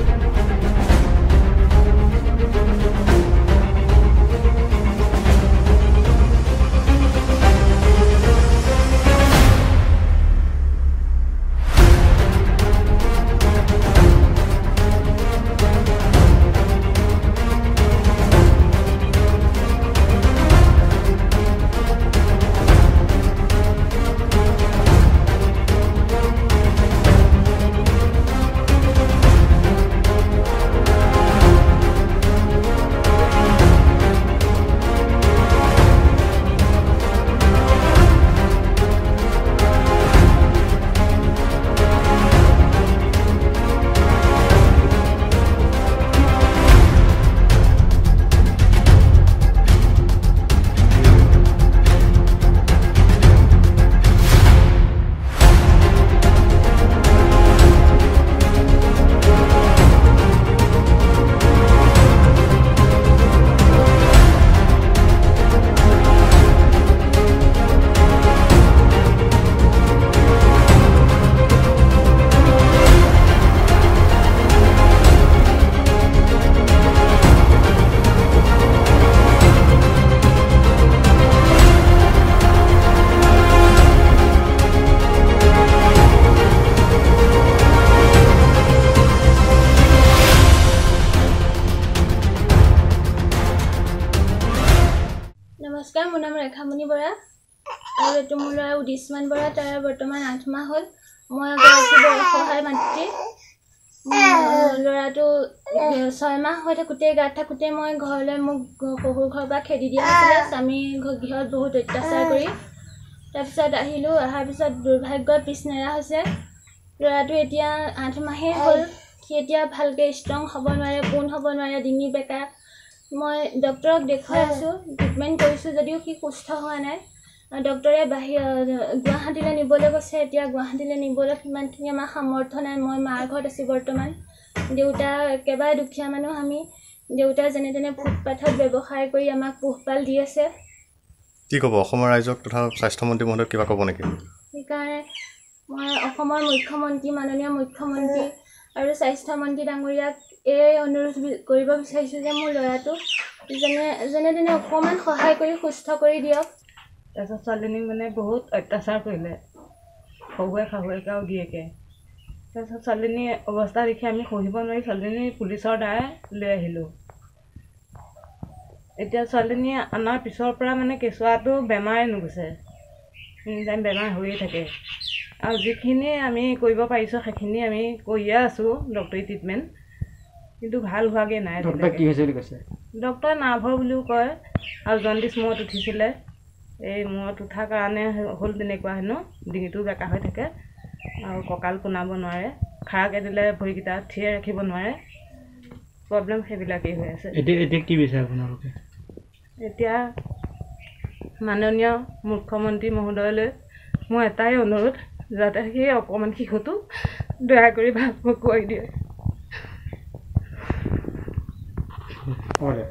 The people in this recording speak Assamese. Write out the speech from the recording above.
We're gonna make it. নমস্কাৰ মোৰ নাম ৰেখামণি বৰা আৰু এইটো মোৰ ল'ৰা উদিষ্মান বৰা তাৰ বৰ্তমান আঠ মাহ হ'ল। মই এগৰাকী অসহায় মাতৃ। ল'ৰাটো এ, ছয় মাহ হৈ থাকোঁতে গাত থাকোঁতে মই ঘৰলৈ মোক শহুৰ ঘৰৰ পৰা খেদি দিয়া হৈছিলে। স্বামী গৃহত বহুত অত্যাচাৰ কৰি। তাৰপিছত আহিলোঁ অহাৰ পিছত দুৰ্ভাগ্যত পিছনেৰা হৈছে। ল'ৰাটো এতিয়া আঠ মাহেই হ'ল। সি এতিয়া ভালকৈ ষ্ট্ৰং হ'ব নোৱাৰে পোন হ'ব নোৱাৰে ডিঙি বেকা মই ডক্তৰক দেখুৱাই আছোঁ ট্ৰিটমেণ্ট কৰিছোঁ যদিও সি সুস্থ হোৱা নাই। আৰু ডক্তৰে বাহিৰ গুৱাহাটীলৈ নিবলৈ কৈছে এতিয়া গুৱাহাটীলৈ নিবলৈ সিমানখিনি আমাৰ সামৰ্থ্য নাই মই মাৰ ঘৰত আছোঁ বৰ্তমান। দেউতা একেবাৰে দুখীয়া মানুহ আমি দেউতাই যেনে তেনে ফুটপাথত ব্যৱসায় কৰি আমাক পোহপাল দি আছে। কি ক'ব অসমৰ ৰাইজক তথা স্বাস্থ্যমন্ত্ৰী মহোদয়ক কিবা ক'ব নেকি? সেইকাৰণে মই অসমৰ মুখ্যমন্ত্ৰী মাননীয় মুখ্যমন্ত্ৰী আৰু স্বাস্থ্যমন্ত্ৰী ডাঙৰীয়াক এই অনুৰোধ কৰিব বিচাৰিছোঁ যে মোৰ ল'ৰাটো যেনে যেনে তেনে অকণমান সহায় কৰি সুস্থ কৰি দিয়ক। তাৰপিছত ছোৱালীজনীক মানে বহুত অত্যাচাৰ কৰিলে। শহুৱে শাহুৱেকে আৰু গিৰিয়েকে। তাৰপিছত ছোৱালীজনীৰ অৱস্থা দেখি আমি সহিব নোৱাৰি ছোৱালীজনী পুলিচৰ দ্বাৰাই লৈ আহিলোঁ। এতিয়া ছোৱালীজনী অনাৰ পিছৰ পৰা মানে কেঁচুৱাটো বেমাৰে নুগুচে এনি টাইম বেমাৰ হৈয়ে থাকে। আৰু যিখিনি আমি কৰিব পাৰিছোঁ সেইখিনি আমি কৰিয়ে আছোঁ ডক্টৰী ট্ৰিটমেণ্ট কিন্তু ভাল হোৱাগৈ নাই ডক্টৰ। কি হৈছে বুলি কৈছে? ডক্টৰে নাৰ্ভৰ বুলিও কয় আৰু জণ্ডিছ মূৰত উঠিছিলে। এই মূৰত উঠাৰ কাৰণে হ'ল তেনেকুৱা হেনো ডিঙিটো বেকা হৈ থাকে আৰু কঁকাল পোনাব নোৱাৰে খাৰাকৈ দিলে ভৰিকেইটা থিয়ে ৰাখিব নোৱাৰে। প্ৰব্লেম সেইবিলাকেই হৈ আছে। এতিয়া এতিয়া কি বিচাৰে আপোনালোকে? এতিয়া মাননীয় মুখ্যমন্ত্ৰী মহোদয়লৈ মোৰ এটাই অনুৰোধ যাতে সেই অকণমান শিশুটো দয়া কৰি ভালকৈ কৰি দিয়ে। হ'ব দে